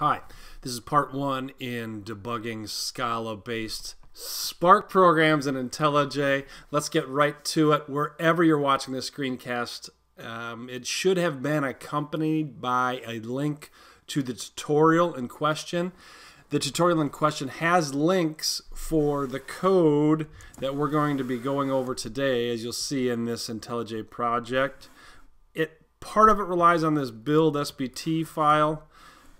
Hi, this is part one in debugging Scala-based Spark programs in IntelliJ. Let's get right to it. Wherever you're watching this screencast, um, it should have been accompanied by a link to the tutorial in question. The tutorial in question has links for the code that we're going to be going over today, as you'll see in this IntelliJ project. It Part of it relies on this build SBT file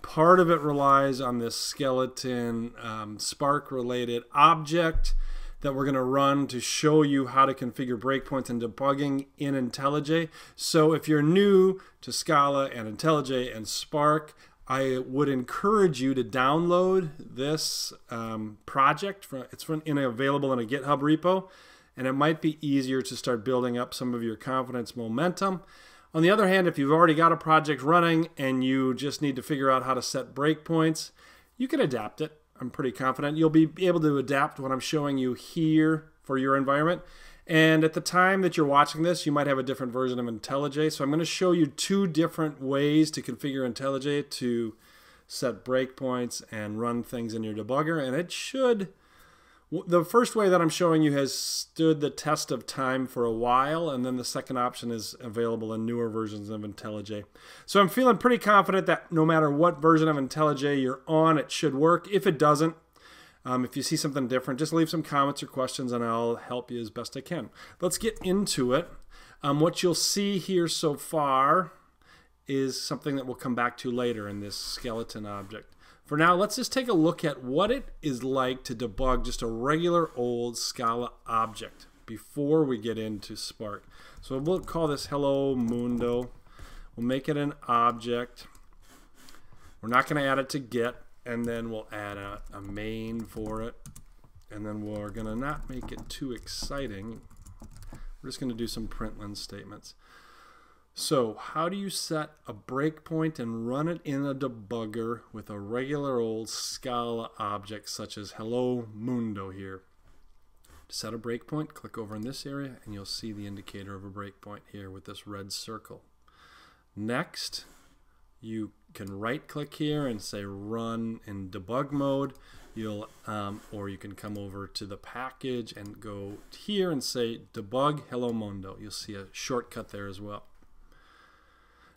Part of it relies on this skeleton um, Spark related object that we're going to run to show you how to configure breakpoints and debugging in IntelliJ. So if you're new to Scala and IntelliJ and Spark, I would encourage you to download this um, project. It's in, available in a GitHub repo, and it might be easier to start building up some of your confidence momentum. On the other hand, if you've already got a project running and you just need to figure out how to set breakpoints, you can adapt it. I'm pretty confident you'll be able to adapt what I'm showing you here for your environment. And at the time that you're watching this, you might have a different version of IntelliJ. So I'm going to show you two different ways to configure IntelliJ to set breakpoints and run things in your debugger. And it should the first way that I'm showing you has stood the test of time for a while, and then the second option is available in newer versions of IntelliJ. So I'm feeling pretty confident that no matter what version of IntelliJ you're on, it should work. If it doesn't, um, if you see something different, just leave some comments or questions and I'll help you as best I can. Let's get into it. Um, what you'll see here so far is something that we'll come back to later in this skeleton object. For now, let's just take a look at what it is like to debug just a regular old Scala object before we Git into Spark. So we'll call this Hello Mundo. We'll make it an object. We're not going to add it to get, and then we'll add a, a main for it. And then we're going to not make it too exciting. We're just going to do some println statements. So how do you set a breakpoint and run it in a debugger with a regular old Scala object such as hello mundo here? To set a breakpoint, click over in this area and you'll see the indicator of a breakpoint here with this red circle. Next, you can right click here and say run in debug mode. You'll um, or you can come over to the package and go here and say debug hello mundo. You'll see a shortcut there as well.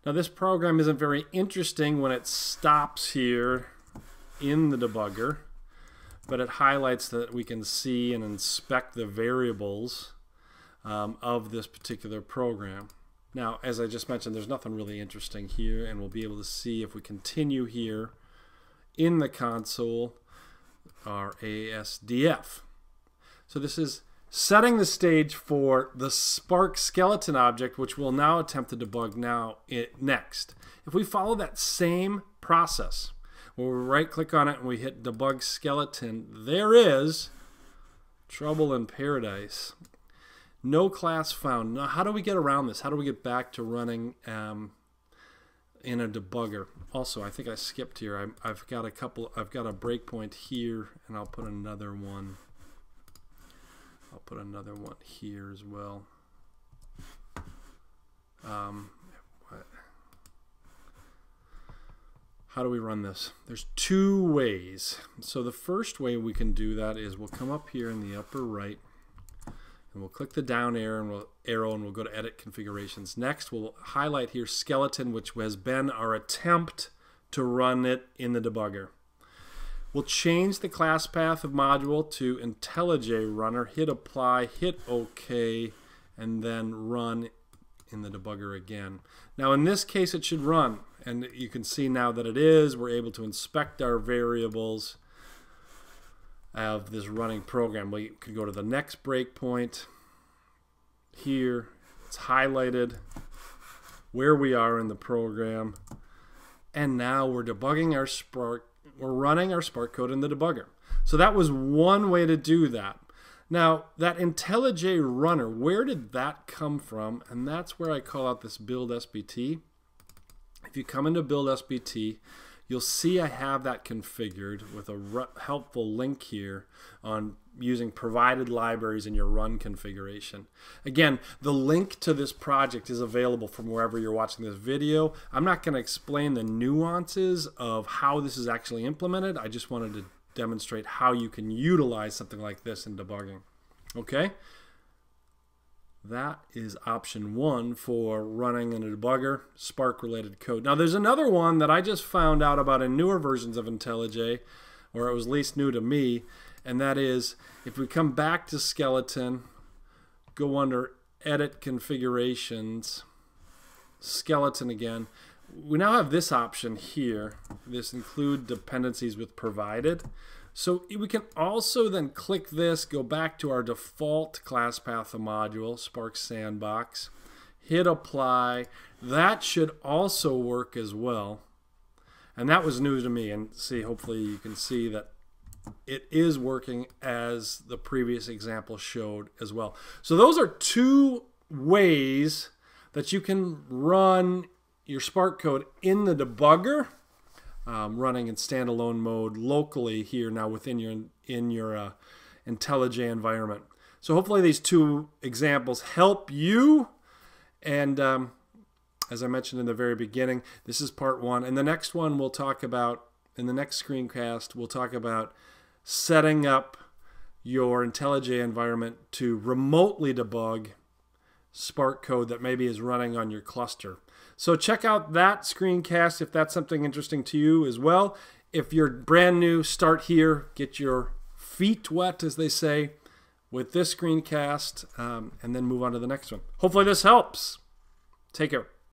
Now this program isn't very interesting when it stops here in the debugger, but it highlights that we can see and inspect the variables um, of this particular program. Now, as I just mentioned, there's nothing really interesting here, and we'll be able to see if we continue here in the console our ASDF. So this is setting the stage for the Spark skeleton object, which we'll now attempt to debug now it, next. If we follow that same process, we'll right click on it and we hit debug skeleton, there is trouble in paradise. No class found. Now, how do we get around this? How do we get back to running um, in a debugger? Also, I think I skipped here. I, I've got a couple. I've got a breakpoint here, and I'll put another one I'll put another one here as well. Um? How do we run this? There's two ways. So the first way we can do that is we'll come up here in the upper right and we'll click the down arrow and we'll, arrow and we'll go to edit configurations. Next we'll highlight here skeleton which has been our attempt to run it in the debugger. We'll change the class path of module to IntelliJ runner, hit apply, hit OK, and then run in the debugger again. Now in this case it should run, and you can see now that it is. We're able to inspect our variables of this running program. We could go to the next breakpoint here. It's highlighted where we are in the program. And now we're debugging our Spark we're running our Spark code in the debugger. So that was one way to do that. Now, that IntelliJ runner, where did that come from? And that's where I call out this build SBT. If you come into build SBT, you'll see I have that configured with a helpful link here on using provided libraries in your run configuration. Again, the link to this project is available from wherever you're watching this video. I'm not going to explain the nuances of how this is actually implemented. I just wanted to demonstrate how you can utilize something like this in debugging. Okay? That is option one for running in a debugger, Spark related code. Now there's another one that I just found out about in newer versions of IntelliJ, or it was least new to me, and that is if we come back to skeleton, go under edit configurations, skeleton again, we now have this option here, this include dependencies with provided. So we can also then click this, go back to our default class path of module, Spark Sandbox, hit apply. That should also work as well. And that was new to me. And see, hopefully you can see that it is working as the previous example showed as well. So those are two ways that you can run your Spark code in the debugger um, running in standalone mode locally here now within your in your uh, IntelliJ environment. So hopefully these two examples help you. And um, as I mentioned in the very beginning, this is part one. And the next one we'll talk about in the next screencast, we'll talk about setting up your IntelliJ environment to remotely debug Spark code that maybe is running on your cluster. So check out that screencast if that's something interesting to you as well. If you're brand new, start here, get your feet wet, as they say, with this screencast, um, and then move on to the next one. Hopefully this helps. Take care.